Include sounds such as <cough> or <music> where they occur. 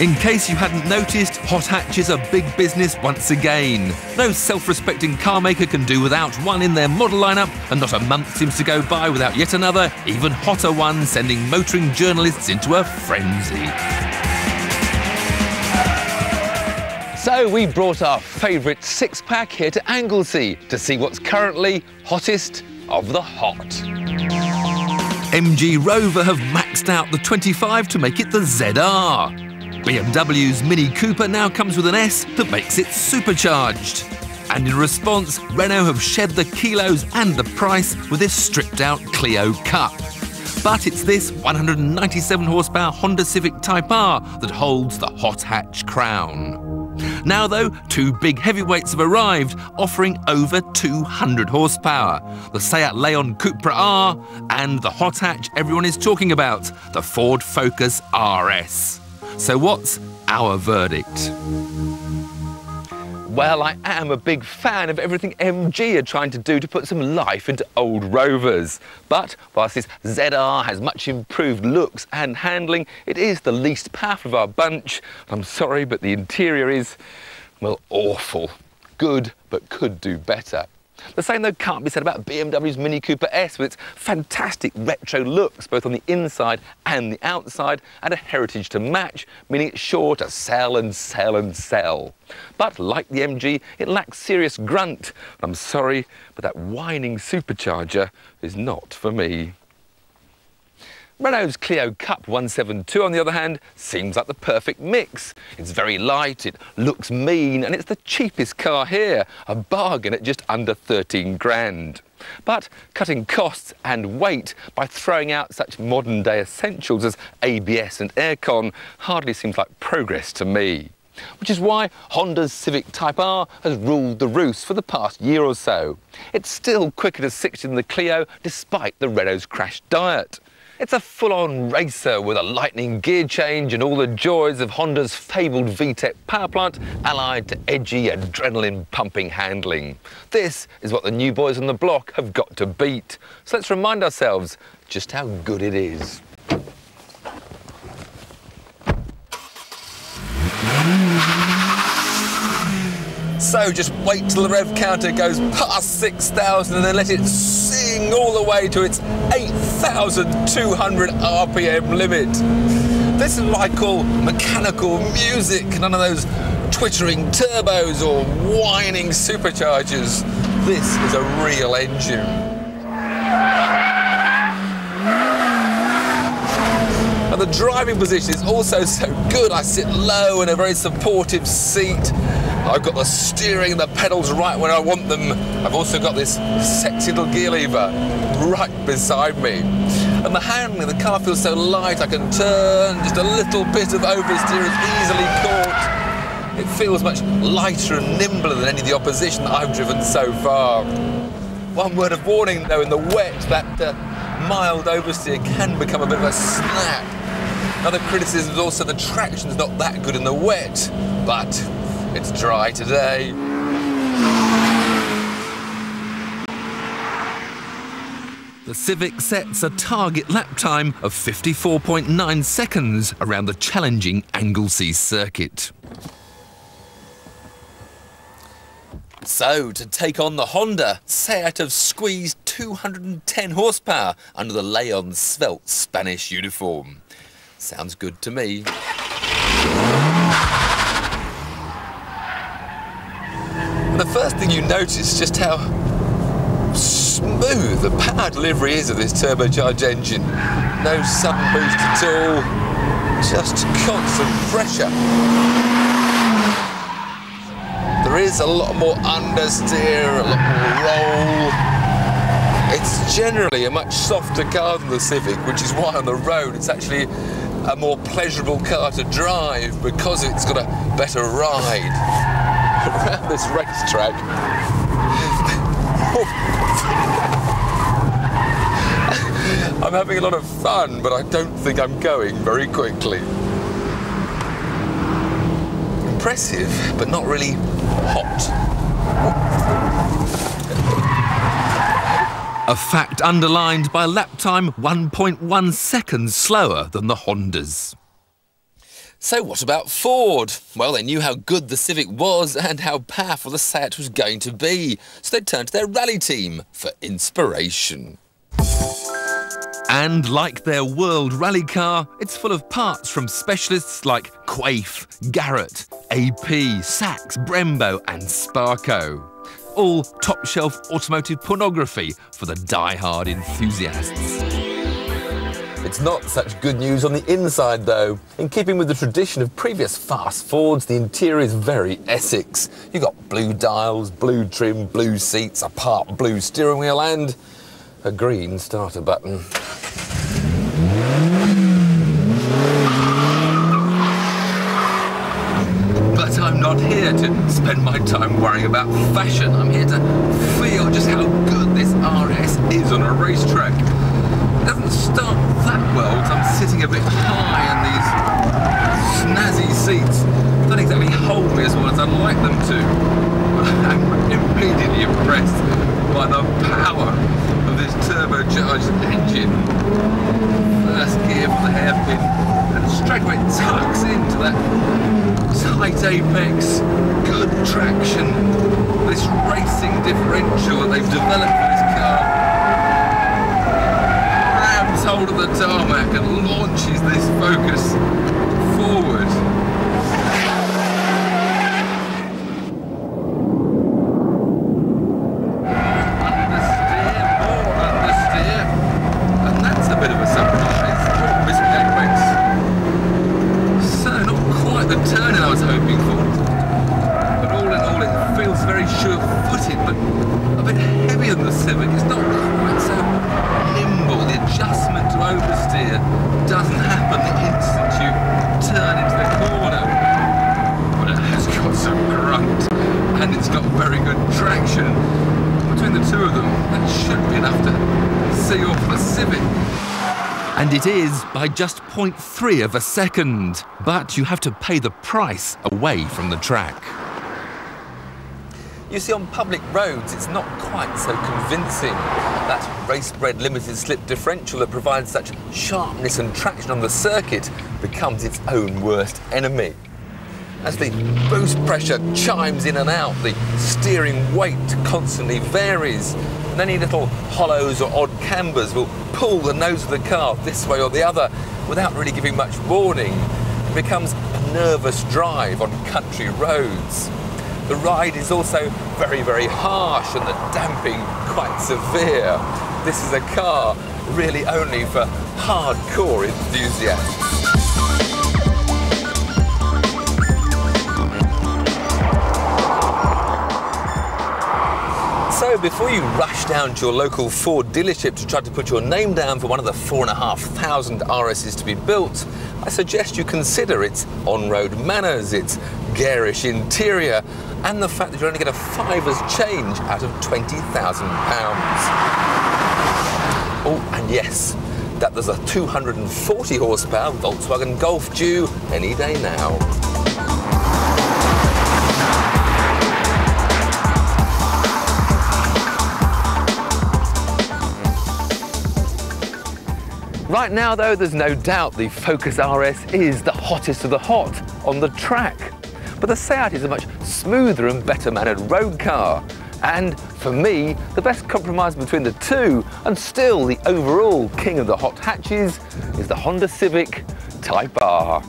In case you hadn't noticed, hot hatches are big business once again. No self respecting car maker can do without one in their model lineup, and not a month seems to go by without yet another, even hotter one, sending motoring journalists into a frenzy. So we brought our favourite six pack here to Anglesey to see what's currently hottest of the hot. MG Rover have maxed out the 25 to make it the ZR. BMW's Mini Cooper now comes with an S that makes it supercharged. And in response, Renault have shed the kilos and the price with this stripped out Clio Cup. But it's this 197 horsepower Honda Civic Type R that holds the hot hatch crown. Now, though, two big heavyweights have arrived, offering over 200 horsepower the Seat Leon Cupra R and the hot hatch everyone is talking about, the Ford Focus RS. So, what's our verdict? Well, I am a big fan of everything MG are trying to do to put some life into old Rovers. But whilst this ZR has much improved looks and handling, it is the least powerful of our bunch. I'm sorry, but the interior is, well, awful. Good, but could do better. The same, though, can't be said about BMW's Mini Cooper S with its fantastic retro looks, both on the inside and the outside, and a heritage to match, meaning it's sure to sell and sell and sell. But like the MG, it lacks serious grunt. I'm sorry, but that whining supercharger is not for me. Renault's Clio Cup 172, on the other hand, seems like the perfect mix. It's very light, it looks mean, and it's the cheapest car here, a bargain at just under 13 grand. But cutting costs and weight by throwing out such modern day essentials as ABS and aircon hardly seems like progress to me. Which is why Honda's Civic Type R has ruled the roost for the past year or so. It's still quicker to 60 than the Clio despite the Renault's crash diet. It's a full-on racer with a lightning gear change and all the joys of Honda's fabled VTEC power plant allied to edgy adrenaline-pumping handling. This is what the new boys on the block have got to beat. So let's remind ourselves just how good it is. So just wait till the rev counter goes past 6,000 and then let it all the way to its 8,200 RPM limit. This is what I call mechanical music, none of those twittering turbos or whining superchargers. This is a real engine. And the driving position is also so good. I sit low in a very supportive seat. I've got the steering and the pedals right where I want them. I've also got this sexy little gear lever right beside me. And the handling, the car feels so light, I can turn, just a little bit of oversteer is easily caught. It feels much lighter and nimbler than any of the opposition that I've driven so far. One word of warning though, in the wet, that uh, mild oversteer can become a bit of a snap. Another criticism is also the traction's not that good in the wet, but it's dry today. The Civic sets a target lap time of 54.9 seconds around the challenging Anglesey circuit. So, to take on the Honda, Seat have squeezed 210 horsepower under the Leon svelte Spanish uniform. Sounds good to me. The first thing you notice is just how smooth the power delivery is of this turbocharged engine. No sudden boost at all, just constant pressure. There is a lot more understeer, a lot more roll. It's generally a much softer car than the Civic, which is why on the road it's actually a more pleasurable car to drive because it's got a better ride around this racetrack. I'm having a lot of fun, but I don't think I'm going very quickly. Impressive, but not really hot. A fact underlined by lap time 1.1 seconds slower than the Hondas. So what about Ford? Well, they knew how good the Civic was and how powerful the Seat was going to be, so they turned to their rally team for inspiration. And like their world rally car, it's full of parts from specialists like Quaife, Garrett, AP, Sachs, Brembo and Sparco. All top-shelf automotive pornography for the die-hard enthusiasts. It's not such good news on the inside, though. In keeping with the tradition of previous fast Fords, the interior is very Essex. You've got blue dials, blue trim, blue seats, a part blue steering wheel, and a green starter button. But I'm not here to spend my time worrying about fashion. I'm here to feel just how good this RS is on a racetrack doesn't start well I'm sitting a bit high in these snazzy seats. Don't exactly hold me as well as I'd like them to. But <laughs> I'm immediately impressed by the power of this turbocharged engine. First gear for the hairpin and straight away tucks into that tight apex, good traction, this racing differential that they've developed for this car hold of the tarmac and launches this Focus forward. And it is by just 0.3 of a second. But you have to pay the price away from the track. You see, on public roads, it's not quite so convincing. That race-bred limited slip differential that provides such sharpness and traction on the circuit becomes its own worst enemy. As the boost pressure chimes in and out, the steering weight constantly varies, and any little hollows or odd cambers will pull the nose of the car this way or the other without really giving much warning. It becomes a nervous drive on country roads. The ride is also very, very harsh and the damping quite severe. This is a car really only for hardcore enthusiasts. Before you rush down to your local Ford dealership to try to put your name down for one of the four and a half thousand RSs to be built, I suggest you consider its on-road manners, its garish interior, and the fact that you only get a fiver's change out of £20,000. Oh, and yes, that there's a 240 horsepower Volkswagen Golf due any day now. Right now though, there's no doubt the Focus RS is the hottest of the hot on the track. But the Seat is a much smoother and better mannered road car. And for me, the best compromise between the two, and still the overall king of the hot hatches, is the Honda Civic Type R.